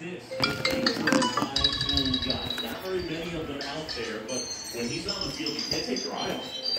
this. is a five-tool guy. Not very many of them out there, but when he's on the field, you can't take your eye off.